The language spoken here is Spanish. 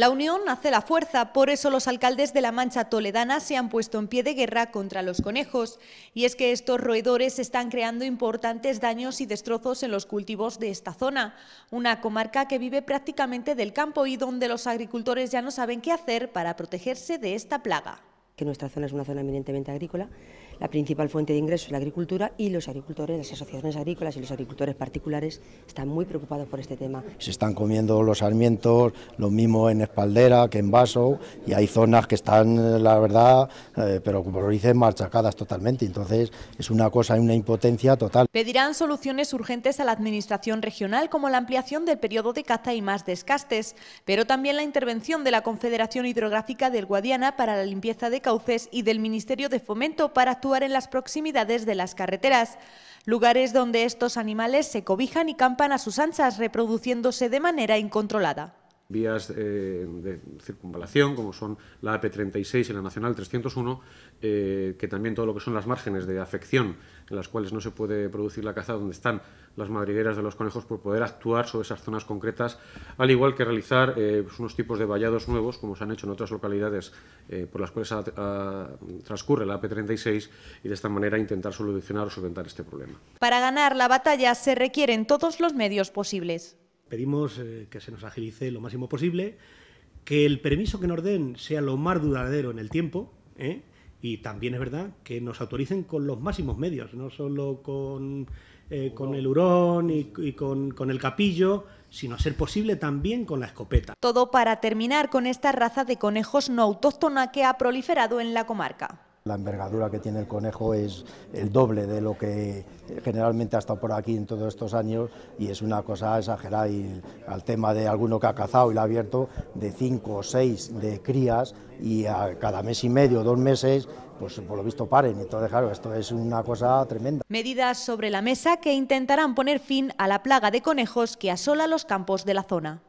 La unión hace la fuerza, por eso los alcaldes de la Mancha Toledana se han puesto en pie de guerra contra los conejos. Y es que estos roedores están creando importantes daños y destrozos en los cultivos de esta zona, una comarca que vive prácticamente del campo y donde los agricultores ya no saben qué hacer para protegerse de esta plaga que nuestra zona es una zona eminentemente agrícola, la principal fuente de ingresos es la agricultura y los agricultores, las asociaciones agrícolas y los agricultores particulares están muy preocupados por este tema. Se están comiendo los sarmientos, lo mismo en espaldera que en vaso, y hay zonas que están, la verdad, eh, pero como lo dicen, marchacadas totalmente, entonces es una cosa, una impotencia total. Pedirán soluciones urgentes a la Administración regional como la ampliación del periodo de caza y más descastes, pero también la intervención de la Confederación Hidrográfica del Guadiana para la limpieza de y del Ministerio de Fomento para actuar en las proximidades de las carreteras, lugares donde estos animales se cobijan y campan a sus anchas, reproduciéndose de manera incontrolada vías eh, de circunvalación, como son la AP36 y la Nacional 301, eh, que también todo lo que son las márgenes de afección en las cuales no se puede producir la caza, donde están las madrigueras de los conejos, por poder actuar sobre esas zonas concretas, al igual que realizar eh, pues unos tipos de vallados nuevos, como se han hecho en otras localidades por las cuales transcurre la AP36, y de esta manera intentar solucionar o solventar este problema. Para ganar la batalla se requieren todos los medios posibles. Pedimos eh, que se nos agilice lo máximo posible, que el permiso que nos den sea lo más duradero en el tiempo, ¿eh? y también es verdad que nos autoricen con los máximos medios, no solo con, eh, con el hurón y, y con, con, el capillo, sino a ser posible también con la escopeta. Todo para terminar con esta raza de conejos no autóctona que ha proliferado en la comarca. La envergadura que tiene el conejo es el doble de lo que generalmente ha estado por aquí en todos estos años y es una cosa exagerada. Y al tema de alguno que ha cazado y lo ha abierto, de cinco o seis de crías y a cada mes y medio, dos meses, pues por lo visto paren. Entonces, claro, esto es una cosa tremenda. Medidas sobre la mesa que intentarán poner fin a la plaga de conejos que asola los campos de la zona.